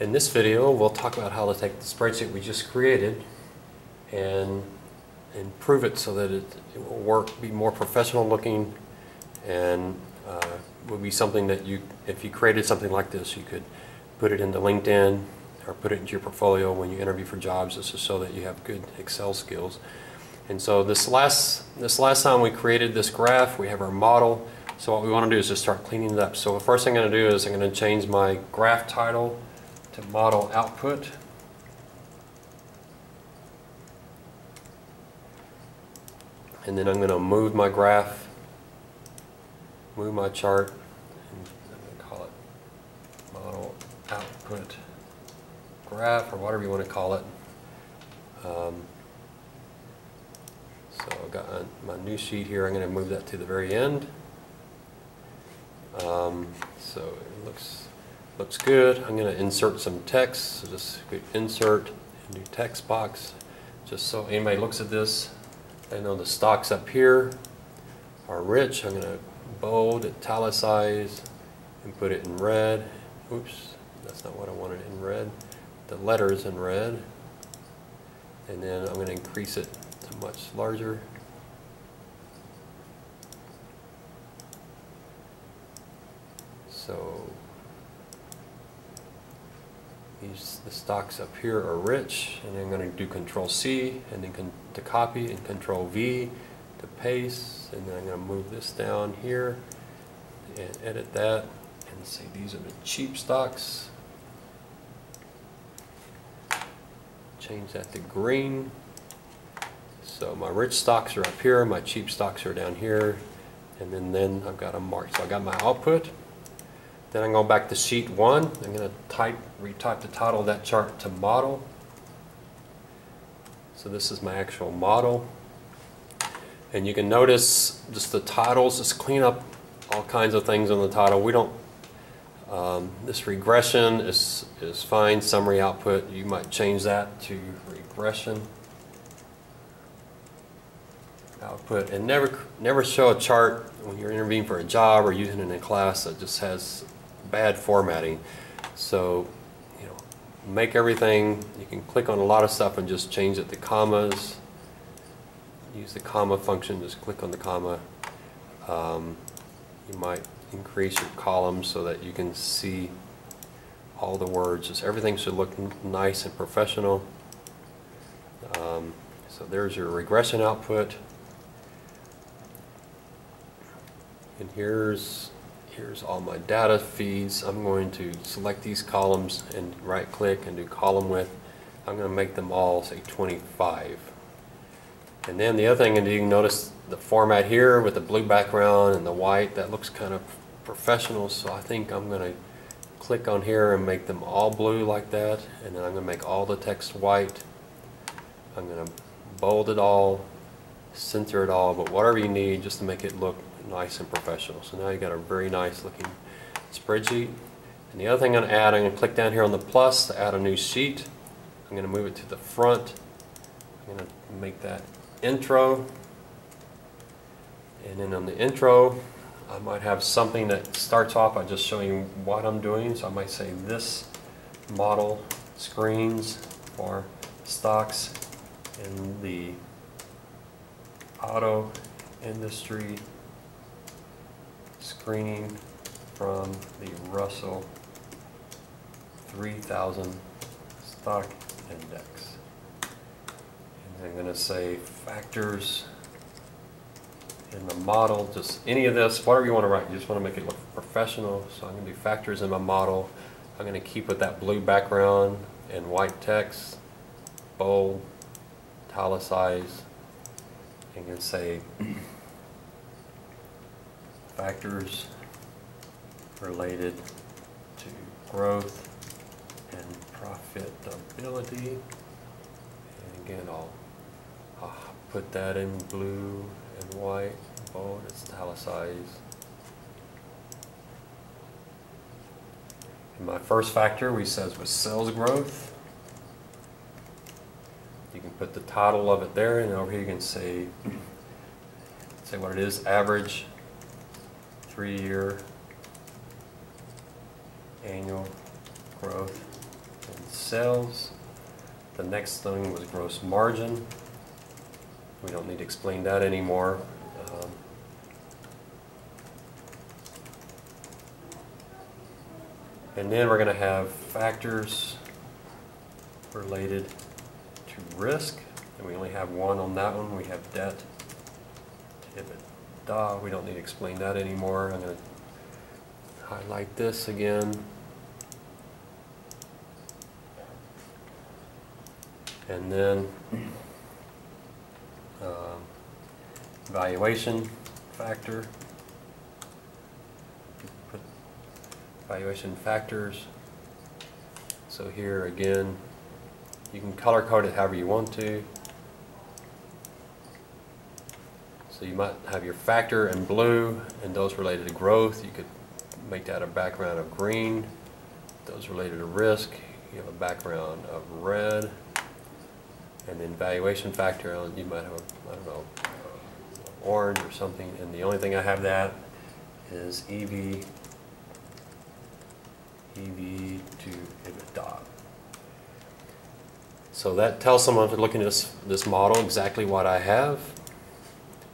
In this video, we'll talk about how to take the spreadsheet we just created and improve it so that it, it will work, be more professional looking, and uh, will be something that you, if you created something like this, you could put it into LinkedIn or put it into your portfolio when you interview for jobs. This is so that you have good Excel skills. And so this last, this last time we created this graph, we have our model. So what we want to do is just start cleaning it up. So the first thing I'm going to do is I'm going to change my graph title to model output. And then I'm going to move my graph, move my chart, and I'm going to call it model output graph or whatever you want to call it. Um, so I've got my new sheet here. I'm going to move that to the very end. Um, so it looks looks good. I'm going to insert some text. So just insert a new text box, just so anybody looks at this, they know the stocks up here are rich. I'm going to bold, italicize, and put it in red. Oops, that's not what I wanted in red. The letters in red. And then I'm going to increase it to much larger. So these the stocks up here are rich, and I'm going to do Control C, and then con to copy, and Control V to paste, and then I'm going to move this down here and edit that, and say these are the cheap stocks. Change that to green. So my rich stocks are up here, my cheap stocks are down here, and then, then I've got a mark. So I got my output. Then I'm going back to sheet one. I'm going to type, retype the title of that chart to model. So this is my actual model. And you can notice just the titles, just clean up all kinds of things on the title. We don't, um, this regression is, is fine, summary output. You might change that to regression output and never never show a chart when you're interviewing for a job or using it in a class that just has bad formatting. So, you know, make everything, you can click on a lot of stuff and just change it to commas. Use the comma function, just click on the comma. Um, you might increase your columns so that you can see all the words. Just everything should look nice and professional. Um, so there's your regression output. And here's here's all my data feeds. I'm going to select these columns and right click and do column width. I'm going to make them all say 25. And then the other thing, and you can notice the format here with the blue background and the white, that looks kind of professional. So I think I'm going to click on here and make them all blue like that. And then I'm going to make all the text white. I'm going to bold it all, center it all, but whatever you need just to make it look nice and professional. So now you got a very nice looking spreadsheet. And the other thing I'm going to add, I'm going to click down here on the plus to add a new sheet. I'm going to move it to the front. I'm going to make that intro. And then on the intro, I might have something that starts off by just showing you what I'm doing. So I might say this model screens for stocks in the auto industry screening from the Russell 3000 stock index. And I'm going to say factors in the model, just any of this, whatever you want to write, you just want to make it look professional. So I'm going to do factors in my model. I'm going to keep with that blue background and white text, bold, italicize, and going to say factors related to growth and profitability. And again, I'll, I'll put that in blue and white, bold, it's italicized. And my first factor we says was sales growth. You can put the title of it there and over here you can say say what it is, average three-year annual growth in sales. The next thing was gross margin. We don't need to explain that anymore. Um, And then we're gonna have factors related to risk, and we only have one on that one, we have debt to We don't need to explain that anymore, I'm gonna highlight this again. And then, um, valuation factor. Put factors. So here again, you can color code it however you want to. So you might have your factor in blue and those related to growth. You could make that a background of green. Those related to risk, you have a background of red. And then valuation factor, you might have, I don't know, orange or something. And the only thing I have that is EV, EV to EBITDA. So that tells someone if they're looking at this, this model exactly what I have.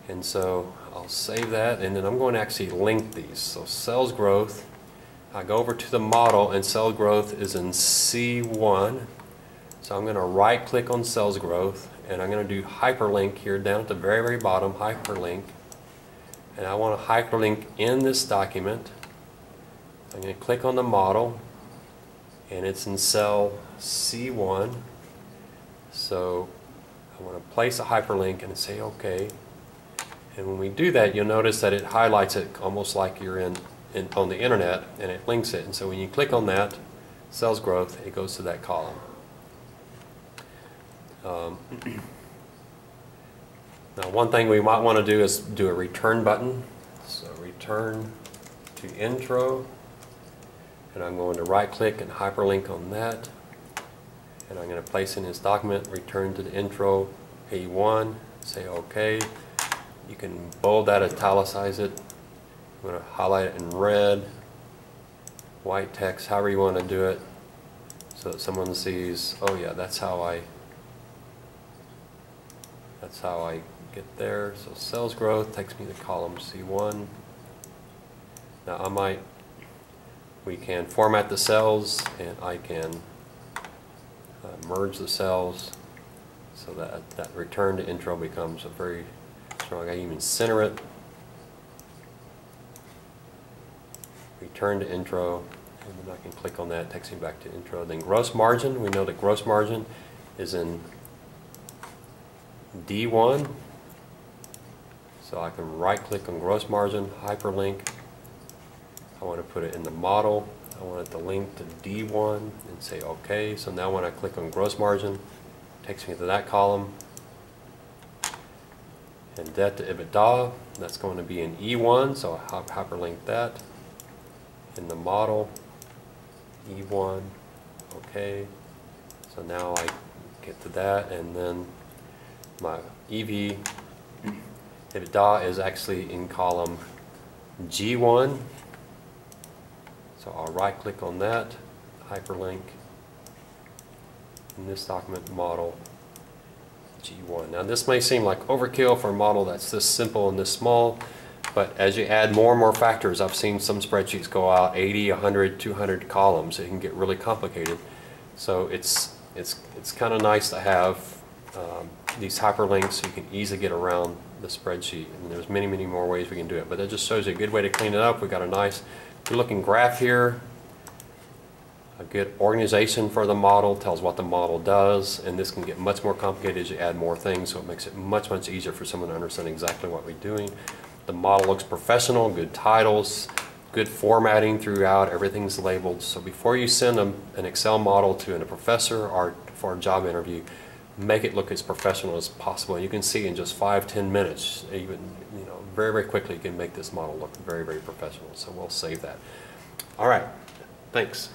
And so I'll save that and then I'm going to actually link these. So sales growth, I go over to the model and sales growth is in C1. So I'm going to right click on sales growth and I'm going to do hyperlink here down at the very, very bottom, hyperlink. And I want to hyperlink in this document. I'm going to click on the model and it's in cell C1. So I want to place a hyperlink and say OK. And when we do that, you'll notice that it highlights it almost like you're in, in on the internet and it links it. And so when you click on that, sales growth, it goes to that column. Um, now, one thing we might want to do is do a return button. So return to intro. And I'm going to right click and hyperlink on that. And I'm going to place in this document, return to the intro A1, say OK. You can bold that, italicize it. I'm going to highlight it in red, white text, however you want to do it, so that someone sees, oh yeah, that's how I, that's how I get there. So sales growth takes me to column C1. Now I might, we can format the cells and I can uh, merge the cells so that that return to intro becomes a very strong. I even center it. Return to intro, and then I can click on that, takes me back to intro. Then gross margin, we know that gross margin is in D1. So I can right click on gross margin, hyperlink. I want to put it in the model. I want it to link to D1 and say OK. So now when I click on gross margin, it takes me to that column. And debt to EBITDA, that's going to be in E1, so I'll hyperlink that. In the model, E1, OK. So now I get to that, and then my EV EBITDA is actually in column G1. So I'll right click on that, hyperlink in this document model G1. Now this may seem like overkill for a model that's this simple and this small, but as you add more and more factors, I've seen some spreadsheets go out 80, 100, 200 columns. It can get really complicated. So it's, it's, it's kind of nice to have um, these hyperlinks so you can easily get around the spreadsheet. And there's many, many more ways we can do it. But that just shows you a good way to clean it up. We've got a nice good looking graph here. A good organization for the model tells what the model does. And this can get much more complicated as you add more things. So it makes it much, much easier for someone to understand exactly what we're doing. The model looks professional, good titles, good formatting throughout, everything's labeled. So before you send them an Excel model to a professor or for a job interview, make it look as professional as possible. You can see in just five, ten minutes, even you know, very, very quickly, you can make this model look very, very professional. So we'll save that. All right, thanks.